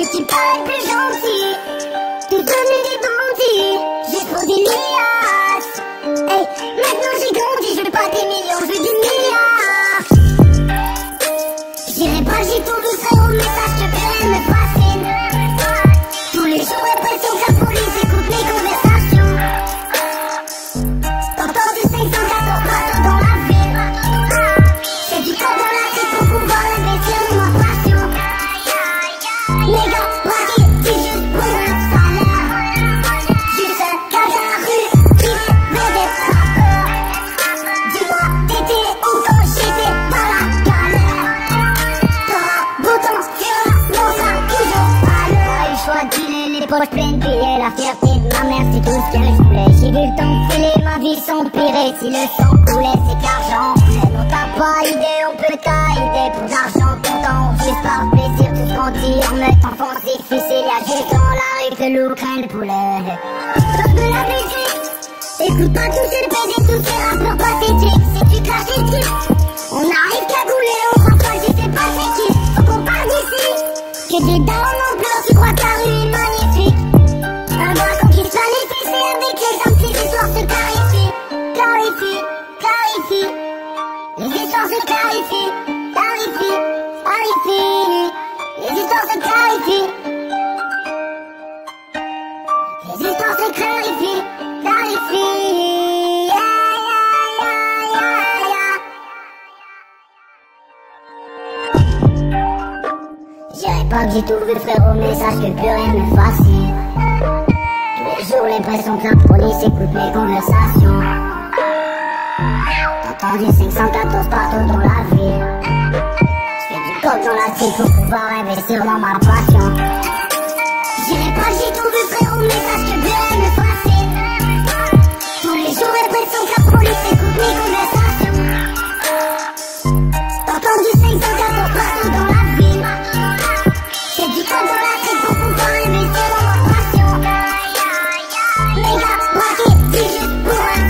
qui parle, j'en suis. poche pleine la fierté de ma mère, c'est tout ce qu'elle voulait. J'ai vu le temps filer, ma vie s'empirer, si le sang coulait, c'est qu'argent. On t'a pas idée, on peut t'aider pour l'argent content. Juste par plaisir, tout grandir, mettre enfant, c'est difficile, y'a juste dans la rue que l'eau le poulet. Sauf de la musique, écoute pas tous ces PD, tous ces rappeurs pathétiques, si tu craches des titres. histoires se clarifient. Les histoires se clarifient, pas que j'ai tout vu frérot mais sache que plus rien n'est facile. Tous les jours les pressions que la police écoute mes conversations. T'as entendu 514 partout dans la ville. Quand on l'a fait, faut pouvoir investir dans ma passion. J'irai pas, j'ai tout vu, frérot, mais sache que bien me passer. Tous les jours, répression, car pour lui, écoute mes conversations. Entendu 514 partout dans la ville. C'est du temps dans la tête pour pouvoir investir dans ma passion. Méga braqué, c'est juste pour un